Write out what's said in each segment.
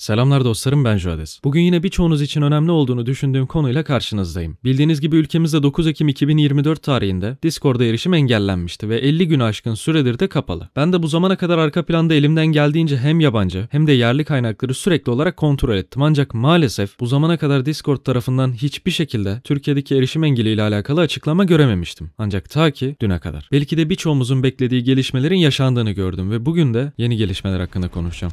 Selamlar dostlarım ben Jades. Bugün yine birçoğunuz için önemli olduğunu düşündüğüm konuyla karşınızdayım. Bildiğiniz gibi ülkemizde 9 Ekim 2024 tarihinde Discord'a erişim engellenmişti ve 50 gün aşkın süredir de kapalı. Ben de bu zamana kadar arka planda elimden geldiğince hem yabancı hem de yerli kaynakları sürekli olarak kontrol ettim. Ancak maalesef bu zamana kadar Discord tarafından hiçbir şekilde Türkiye'deki erişim engeliyle alakalı açıklama görememiştim. Ancak ta ki düne kadar. Belki de birçoğumuzun beklediği gelişmelerin yaşandığını gördüm ve bugün de yeni gelişmeler hakkında konuşacağım.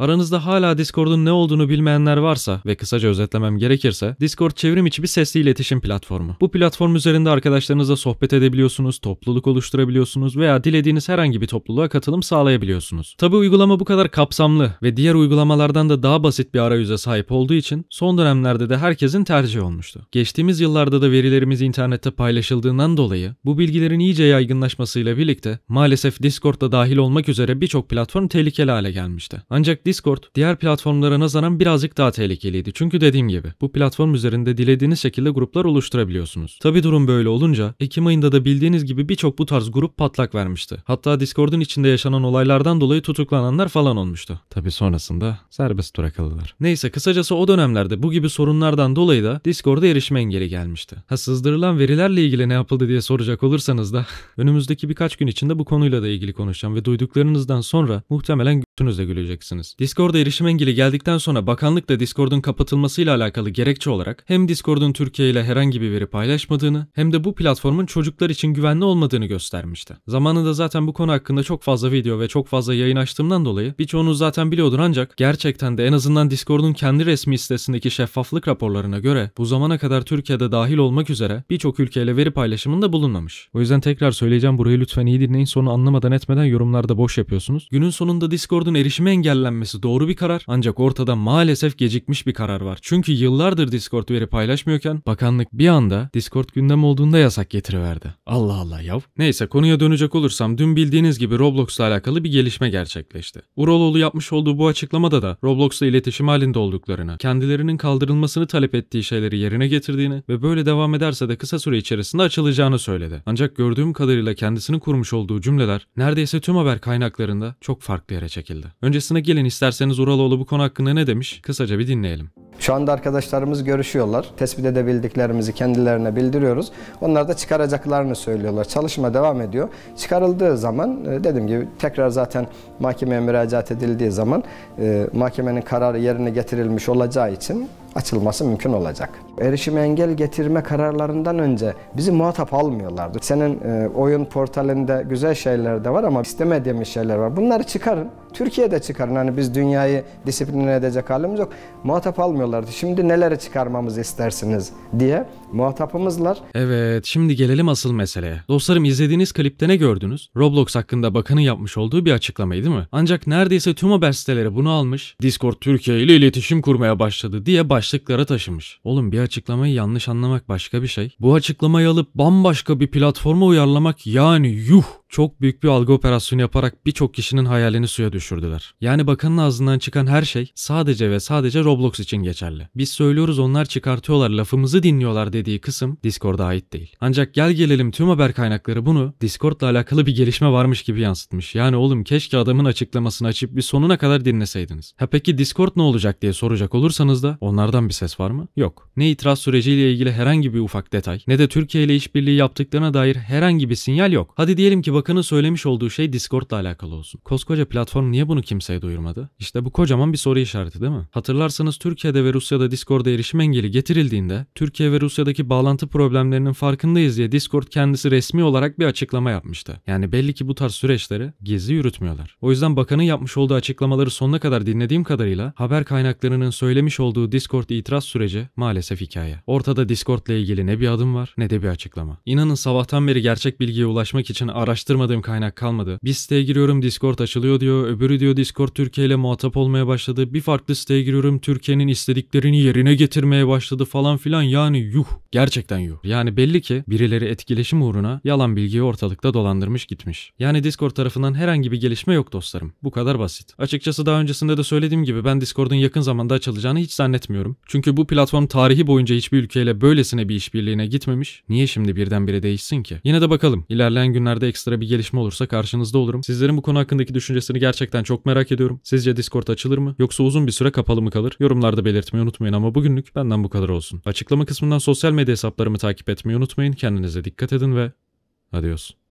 Aranızda hala Discord'un ne olduğunu bilmeyenler varsa ve kısaca özetlemem gerekirse Discord çevrim içi bir sesli iletişim platformu. Bu platform üzerinde arkadaşlarınızla sohbet edebiliyorsunuz, topluluk oluşturabiliyorsunuz veya dilediğiniz herhangi bir topluluğa katılım sağlayabiliyorsunuz. Tabi uygulama bu kadar kapsamlı ve diğer uygulamalardan da daha basit bir arayüze sahip olduğu için son dönemlerde de herkesin tercihi olmuştu. Geçtiğimiz yıllarda da verilerimiz internette paylaşıldığından dolayı bu bilgilerin iyice yaygınlaşmasıyla birlikte maalesef Discord'da dahil olmak üzere birçok platform tehlikeli hale gelmişti. Ancak Discord diğer platformlara nazaran birazcık daha tehlikeliydi. Çünkü dediğim gibi bu platform üzerinde dilediğiniz şekilde gruplar oluşturabiliyorsunuz. Tabi durum böyle olunca Ekim ayında da bildiğiniz gibi birçok bu tarz grup patlak vermişti. Hatta Discord'un içinde yaşanan olaylardan dolayı tutuklananlar falan olmuştu. Tabi sonrasında serbest bırakıldılar. Neyse kısacası o dönemlerde bu gibi sorunlardan dolayı da Discord'a erişim engeli gelmişti. Ha sızdırılan verilerle ilgili ne yapıldı diye soracak olursanız da önümüzdeki birkaç gün içinde bu konuyla da ilgili konuşacağım ve duyduklarınızdan sonra muhtemelen götünüzle güleceksiniz. Discord'a erişim engeli geldikten sonra bakanlık da Discord'un kapatılmasıyla alakalı gerekçe olarak hem Discord'un Türkiye ile herhangi bir veri paylaşmadığını hem de bu platformun çocuklar için güvenli olmadığını göstermişti. Zamanında zaten bu konu hakkında çok fazla video ve çok fazla yayın açtığımdan dolayı birçoğunuz zaten biliyordur ancak gerçekten de en azından Discord'un kendi resmi sitesindeki şeffaflık raporlarına göre bu zamana kadar Türkiye'de dahil olmak üzere birçok ülkeyle veri paylaşımında bulunmamış. O yüzden tekrar söyleyeceğim burayı lütfen iyi dinleyin sonra anlamadan etmeden yorumlarda boş yapıyorsunuz. Günün sonunda Discord'un erişime engellenmesi doğru bir karar ancak ortada maalesef gecikmiş bir karar var. Çünkü yıllardır Discord veri paylaşmıyorken bakanlık bir anda Discord gündem olduğunda yasak getiriverdi. Allah Allah yav. Neyse konuya dönecek olursam dün bildiğiniz gibi Roblox'la alakalı bir gelişme gerçekleşti. Uraloğlu yapmış olduğu bu açıklamada da Roblox'la iletişim halinde olduklarını, kendilerinin kaldırılmasını talep ettiği şeyleri yerine getirdiğini ve böyle devam ederse de kısa süre içerisinde açılacağını söyledi. Ancak gördüğüm kadarıyla kendisinin kurmuş olduğu cümleler neredeyse tüm haber kaynaklarında çok farklı yere çekildi. Öncesine gelin isterseniz Uraloğlu bu konu hakkında ne demiş? Kısaca bir dinleyelim. Şu anda arkadaşlarımız görüşüyorlar. Tespit edebildiklerimizi kendilerine bildiriyoruz. Onlar da çıkaracaklarını söylüyorlar. Çalışma devam ediyor. Çıkarıldığı zaman e, dediğim gibi tekrar zaten mahkemeye müracaat edildiği zaman e, mahkemenin kararı yerine getirilmiş olacağı için açılması mümkün olacak. Erişim engel getirme kararlarından önce bizi muhatap almıyorlardı. Senin e, oyun portalinde güzel şeyler de var ama istemediğimiz şeyler var. Bunları çıkarın. Türkiye'de çıkarın. Hani biz dünyayı disipline edecek halimiz yok. Muhatap almıyorlardı. Şimdi neleri çıkarmamızı istersiniz diye muhatapımızlar. Evet, şimdi gelelim asıl meseleye. Dostlarım izlediğiniz klipte ne gördünüz? Roblox hakkında bakanın yapmış olduğu bir açıklamayı değil mi? Ancak neredeyse tüm haber siteleri bunu almış, Discord Türkiye ile iletişim kurmaya başladı diye başlıklara taşımış. Oğlum bir açıklamayı yanlış anlamak başka bir şey. Bu açıklamayı alıp bambaşka bir platforma uyarlamak yani yuh çok büyük bir algı operasyonu yaparak birçok kişinin hayalini suya düşürdüler. Yani bakanın ağzından çıkan her şey sadece ve sadece Roblox için geçerli. Biz söylüyoruz onlar çıkartıyorlar lafımızı dinliyorlar dediği kısım Discord'a ait değil. Ancak gel gelelim tüm haber kaynakları bunu Discord'la alakalı bir gelişme varmış gibi yansıtmış. Yani oğlum keşke adamın açıklamasını açıp bir sonuna kadar dinleseydiniz. Ha peki Discord ne olacak diye soracak olursanız da onlardan bir ses var mı? Yok. Ne itiraz süreciyle ilgili herhangi bir ufak detay ne de Türkiye ile işbirliği yaptıklarına dair herhangi bir sinyal yok. Hadi diyelim ki bakanın söylemiş olduğu şey Discord'la alakalı olsun. Koskoca platform niye bunu kimseye duyurmadı? İşte bu kocaman bir soru işareti değil mi? Hatırlarsanız Türkiye'de ve Rusya'da Discord'a erişim engeli getirildiğinde Türkiye ve Rusya'daki bağlantı problemlerinin farkındayız diye Discord kendisi resmi olarak bir açıklama yapmıştı. Yani belli ki bu tarz süreçleri gizli yürütmüyorlar. O yüzden bakanın yapmış olduğu açıklamaları sonuna kadar dinlediğim kadarıyla haber kaynaklarının söylemiş olduğu Discord itiraz süreci maalesef hikaye. Ortada Discord'la ilgili ne bir adım var ne de bir açıklama. İnanın sabahtan beri gerçek bilgiye ulaşmak için araştırma araştırmadığım kaynak kalmadı. Bir siteye giriyorum Discord açılıyor diyor. Öbürü diyor Discord Türkiye ile muhatap olmaya başladı. Bir farklı siteye giriyorum Türkiye'nin istediklerini yerine getirmeye başladı falan filan. Yani yuh. Gerçekten yuh. Yani belli ki birileri etkileşim uğruna yalan bilgiyi ortalıkta dolandırmış gitmiş. Yani Discord tarafından herhangi bir gelişme yok dostlarım. Bu kadar basit. Açıkçası daha öncesinde de söylediğim gibi ben Discord'un yakın zamanda açılacağını hiç zannetmiyorum. Çünkü bu platform tarihi boyunca hiçbir ülkeyle böylesine bir işbirliğine gitmemiş. Niye şimdi birdenbire değişsin ki? Yine de bakalım. İlerleyen günlerde ekstra bir gelişme olursa karşınızda olurum. Sizlerin bu konu hakkındaki düşüncesini gerçekten çok merak ediyorum. Sizce Discord açılır mı? Yoksa uzun bir süre kapalı mı kalır? Yorumlarda belirtmeyi unutmayın ama bugünlük benden bu kadar olsun. Açıklama kısmından sosyal medya hesaplarımı takip etmeyi unutmayın. Kendinize dikkat edin ve adios.